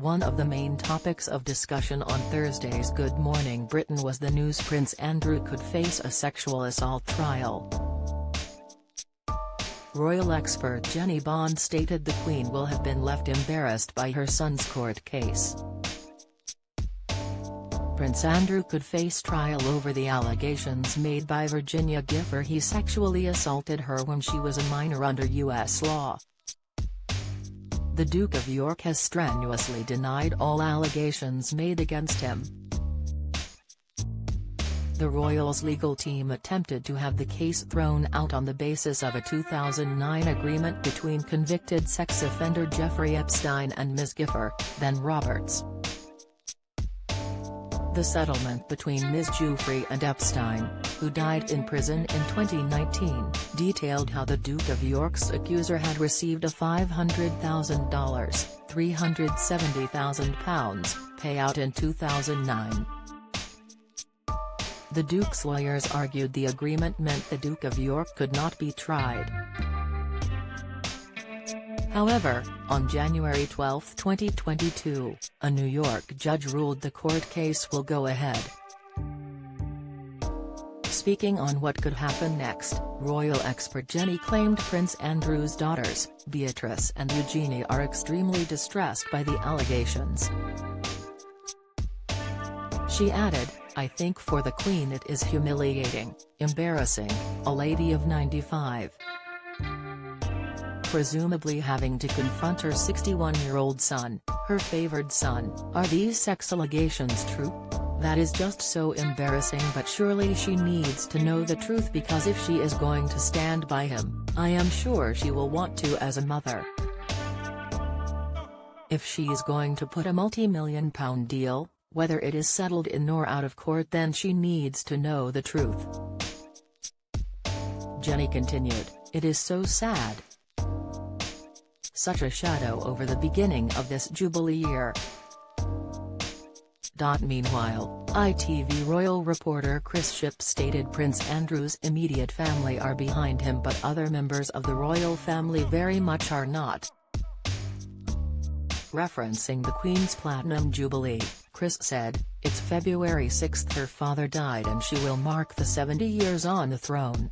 One of the main topics of discussion on Thursday's Good Morning Britain was the news Prince Andrew could face a sexual assault trial. Royal expert Jennie Bond stated the Queen will have been left embarrassed by her son's court case. Prince Andrew could face trial over the allegations made by Virginia Giuffre he sexually assaulted her when she was a minor under U.S. law. The Duke of York has strenuously denied all allegations made against him. The royals' legal team attempted to have the case thrown out on the basis of a 2009 agreement between convicted sex offender Jeffrey Epstein and Ms. Giuffre, then Roberts. The settlement between Ms. Giuffre and Epstein, who died in prison in 2019, detailed how the Duke of York's accuser had received a $500,000 £370,000 payout in 2009. The Duke's lawyers argued the agreement meant the Duke of York could not be tried. However, on January 12, 2022, a New York judge ruled the court case will go ahead. Speaking on what could happen next, royal expert Jennie claimed Prince Andrew's daughters, Beatrice and Eugenie are extremely distressed by the allegations. She added, I think for the Queen it is humiliating, embarrassing, a lady of 95 presumably having to confront her 61-year-old son, her favored son. Are these sex allegations true? That is just so embarrassing but surely she needs to know the truth because if she is going to stand by him, I am sure she will want to as a mother. If she is going to put a multi-million pound deal, whether it is settled in or out of court then she needs to know the truth. Jennie continued, it is so sad, such a shadow over the beginning of this Jubilee year. Meanwhile, ITV royal reporter Chris Shipp stated Prince Andrew's immediate family are behind him but other members of the royal family very much are not. Referencing the Queen's Platinum Jubilee, Chris said, It's February 6 her father died and she will mark the 70 years on the throne.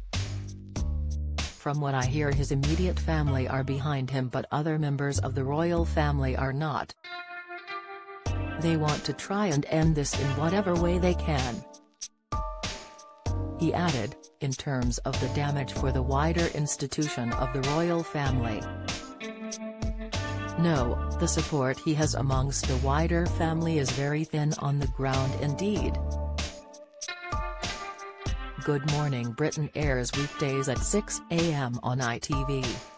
From what I hear his immediate family are behind him but other members of the royal family are not. They want to try and end this in whatever way they can. He added, in terms of the damage for the wider institution of the royal family. No, the support he has amongst the wider family is very thin on the ground indeed. Good Morning Britain airs weekdays at 6 a.m. on ITV.